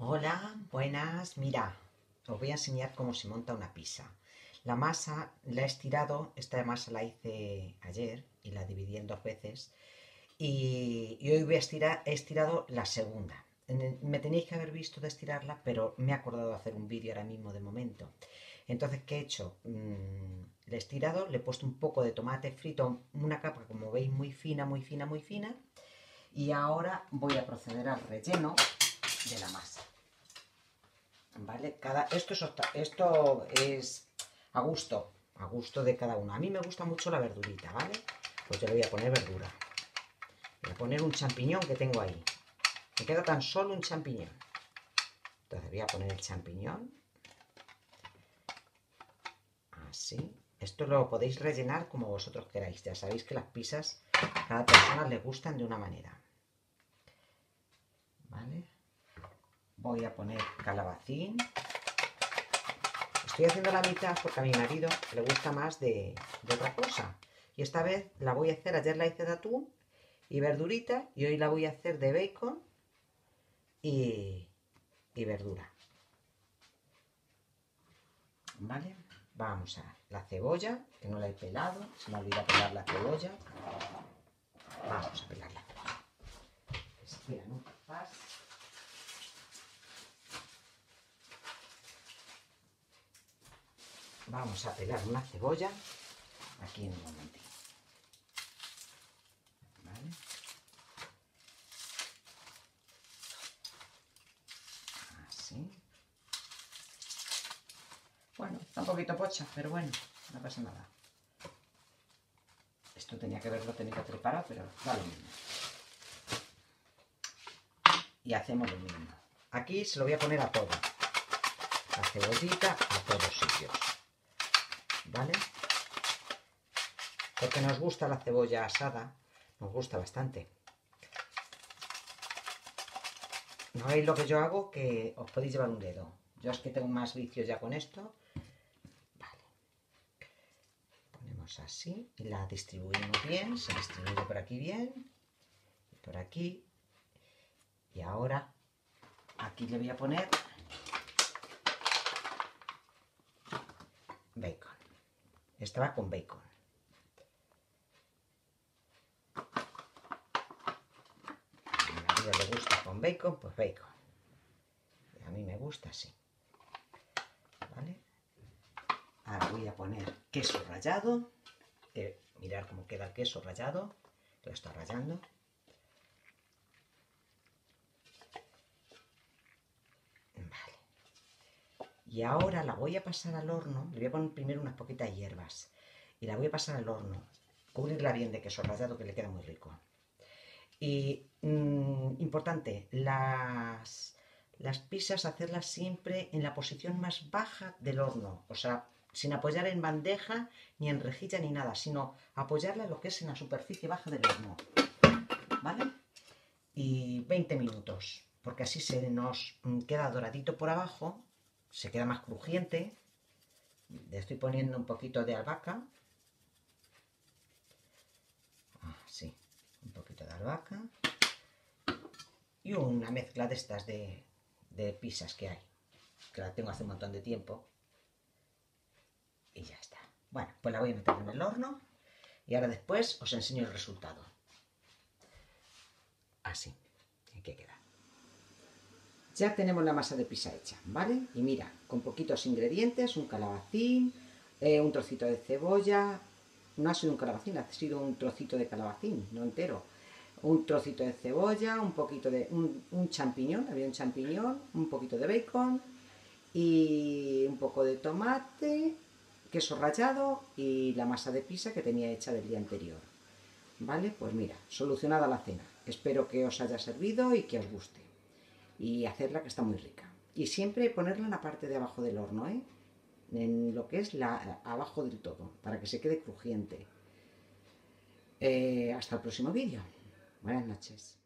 Hola, buenas. Mira, os voy a enseñar cómo se monta una pizza. La masa la he estirado, esta masa la hice ayer y la dividí en dos veces. Y, hoy voy a estirar, he estirado la segunda. Me tenéis que haber visto de estirarla, pero me he acordado de hacer un vídeo ahora mismo de momento. Entonces, ¿qué he hecho? Mm, le he estirado, le he puesto un poco de tomate frito, una capa, como veis, muy fina, muy fina, muy fina. Y ahora voy a proceder al relleno de la masa. ¿Vale? Cada, esto, es, esto es a gusto, a gusto de cada uno. A mí me gusta mucho la verdurita, ¿vale? Pues yo le voy a poner verdura. Voy a poner un champiñón que tengo ahí. Me queda tan solo un champiñón. Entonces voy a poner el champiñón. Así. Esto lo podéis rellenar como vosotros queráis. Ya sabéis que las pizzas a cada persona le gustan de una manera. ¿Vale? Voy a poner calabacín. Estoy haciendo la mitad porque a mi marido le gusta más de, otra cosa. Y esta vez la voy a hacer, ayer la hice de atún y verdurita y hoy la voy a hacer de bacon y, y verdura. ¿Vale? Vamos a la cebolla, que no la he pelado, se me olvida pelar la cebolla. Vamos a pelar la cebolla. Espera, no Vamos a pelar una cebolla aquí en un momentito. ¿Vale? Así. Bueno, está un poquito pocha, pero bueno, no pasa nada. Esto tenía que verlo tenido preparado, pero da lo mismo. Y hacemos lo mismo. Aquí se lo voy a poner a todo. La cebollita a todos sitios. ¿vale? Porque nos gusta la cebolla asada, nos gusta bastante. ¿No veis lo que yo hago? Que os podéis llevar un dedo. Yo es que tengo más vicios ya con esto. Vale. Ponemos así y la distribuimos bien. Se distribuye por aquí bien. Y por aquí. Y ahora aquí le voy a poner bacon. Estaba con bacon. Le gusta con bacon, pues bacon. A mí me gusta así. Ahora voy a poner queso rallado. Eh, mirar cómo queda el queso rallado. lo está rallando. Y ahora la voy a pasar al horno, le voy a poner primero unas poquitas hierbas y la voy a pasar al horno, cubrirla bien de queso rallado que le queda muy rico. Y mm, importante, las, las pizzas hacerlas siempre en la posición más baja del horno, o sea, sin apoyar en bandeja, ni en rejilla, ni nada, sino apoyarla lo que es en la superficie baja del horno. ¿Vale? Y 20 minutos, porque así se nos queda doradito por abajo se queda más crujiente. Le estoy poniendo un poquito de albahaca. Así, ah, un poquito de albahaca. Y una mezcla de estas de, de pizzas que hay. Que la tengo hace un montón de tiempo. Y ya está. Bueno, pues la voy a meter en el horno. Y ahora después os enseño el resultado. Así. que queda ya tenemos la masa de pizza hecha, ¿vale? Y mira, con poquitos ingredientes, un calabacín, eh, un trocito de cebolla, no ha sido un calabacín, ha sido un trocito de calabacín, no entero, un trocito de cebolla, un poquito de, un, champiñón, había un champiñón, un poquito de bacon y un poco de tomate, queso rallado y la masa de pizza que tenía hecha del día anterior. ¿Vale? Pues mira, solucionada la cena. Espero que os haya servido y que os guste y hacerla que está muy rica. Y siempre ponerla en la parte de abajo del horno, ¿eh? en lo que es la, abajo del todo, para que se quede crujiente. Eh, hasta el próximo vídeo. Buenas noches.